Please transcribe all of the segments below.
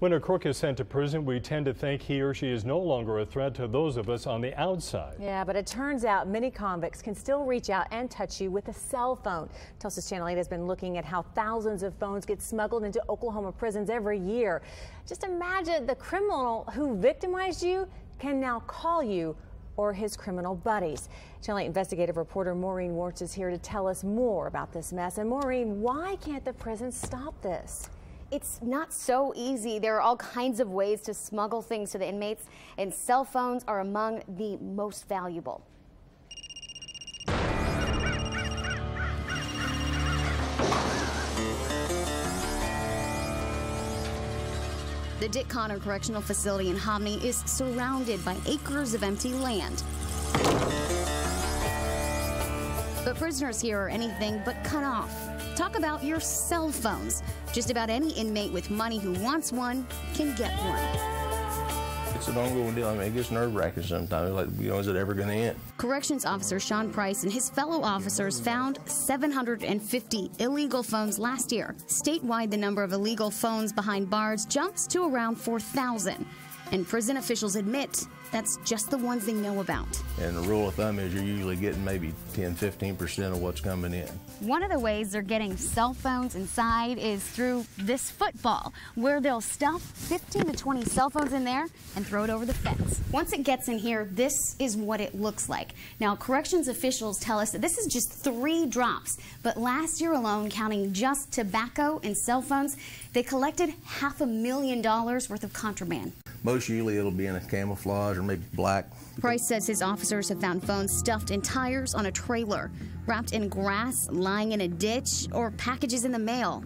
When a crook is sent to prison, we tend to think he or she is no longer a threat to those of us on the outside. Yeah, but it turns out many convicts can still reach out and touch you with a cell phone. Tulsa's Channel 8 has been looking at how thousands of phones get smuggled into Oklahoma prisons every year. Just imagine the criminal who victimized you can now call you or his criminal buddies. Channel 8 investigative reporter Maureen Wurtz is here to tell us more about this mess. And Maureen, why can't the prisons stop this? It's not so easy. There are all kinds of ways to smuggle things to the inmates, and cell phones are among the most valuable. The Dick Conner Correctional Facility in Hominy is surrounded by acres of empty land. But prisoners here are anything but cut off. Talk about your cell phones. Just about any inmate with money who wants one can get one. It's an ongoing deal. I mean, it gets nerve wracking sometimes. Like, you know, is it ever going to end? Corrections officer Sean Price and his fellow officers found 750 illegal phones last year. Statewide, the number of illegal phones behind bars jumps to around 4,000. And prison officials admit that's just the ones they know about. And the rule of thumb is you're usually getting maybe 10, 15% of what's coming in. One of the ways they're getting cell phones inside is through this football, where they'll stuff 15 to 20 cell phones in there and throw it over the fence. Once it gets in here, this is what it looks like. Now, corrections officials tell us that this is just three drops, but last year alone, counting just tobacco and cell phones, they collected half a million dollars worth of contraband. Most usually it'll be in a camouflage or maybe black. Price says his officers have found phones stuffed in tires on a trailer, wrapped in grass, lying in a ditch, or packages in the mail.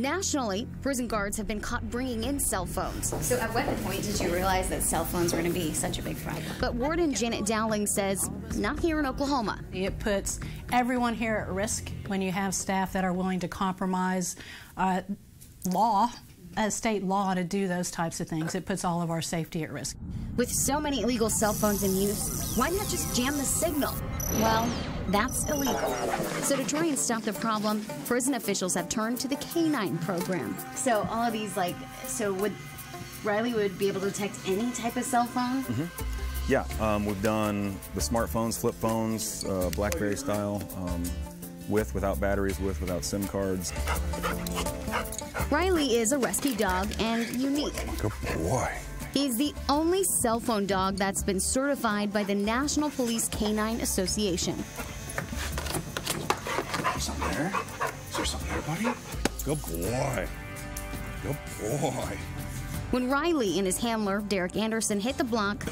Nationally, prison guards have been caught bringing in cell phones. So at what point did you realize that cell phones were going to be such a big problem? But Warden Janet Dowling says not here in Oklahoma. It puts everyone here at risk when you have staff that are willing to compromise uh, law a state law to do those types of things. It puts all of our safety at risk. With so many illegal cell phones in use, why not just jam the signal? Well, that's illegal. So to try and stop the problem, prison officials have turned to the K9 program. So all of these, like, so would Riley would be able to detect any type of cell phone? Mm -hmm. Yeah, um, we've done the smartphones, flip phones, uh, BlackBerry style, um, with, without batteries, with, without SIM cards. Riley is a rescue dog and unique. Good boy. He's the only cell phone dog that's been certified by the National Police Canine Association. Something there? Is there something there, buddy? Good boy. Good boy. When Riley and his handler, Derek Anderson, hit the block,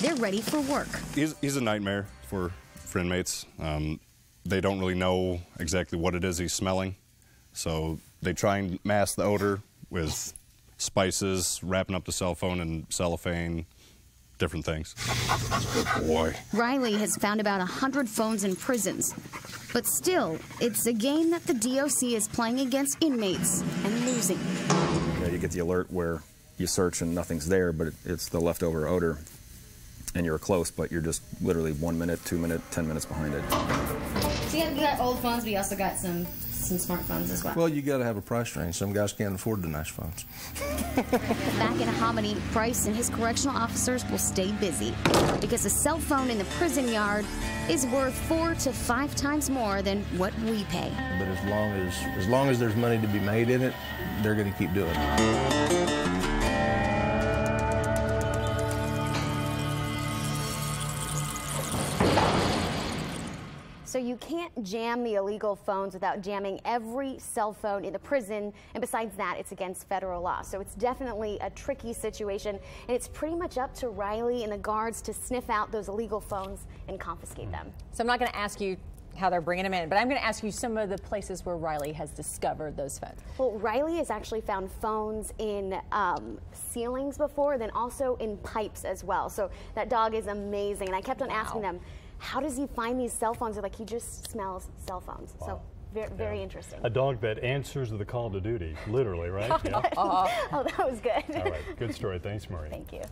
they're ready for work. He's, he's a nightmare for, for inmates. Um, they don't really know exactly what it is he's smelling. So they try and mask the odor with spices, wrapping up the cell phone in cellophane, different things. Boy. Riley has found about 100 phones in prisons. But still, it's a game that the DOC is playing against inmates and losing. Yeah, you get the alert where you search and nothing's there, but it's the leftover odor. And you're close, but you're just literally one minute, two minute, ten minutes behind it. So you got old phones, but you also got some some smartphones as well. Well, you got to have a price range. Some guys can't afford the nice phones. Back in Hominy, Price and his correctional officers will stay busy because a cell phone in the prison yard is worth four to five times more than what we pay. But as long as as long as there's money to be made in it, they're going to keep doing it. So you can't jam the illegal phones without jamming every cell phone in the prison. And besides that, it's against federal law. So it's definitely a tricky situation. And it's pretty much up to Riley and the guards to sniff out those illegal phones and confiscate them. So I'm not going to ask you how they're bringing them in. But I'm going to ask you some of the places where Riley has discovered those phones. Well, Riley has actually found phones in um, ceilings before, then also in pipes as well. So that dog is amazing. And I kept on wow. asking them, how does he find these cell phones? They're like, he just smells cell phones. Wow. So very, very yeah. interesting. A dog that answers the call to duty, literally, right? yeah. oh, that was good. All right, good story. Thanks, Marie. Thank you.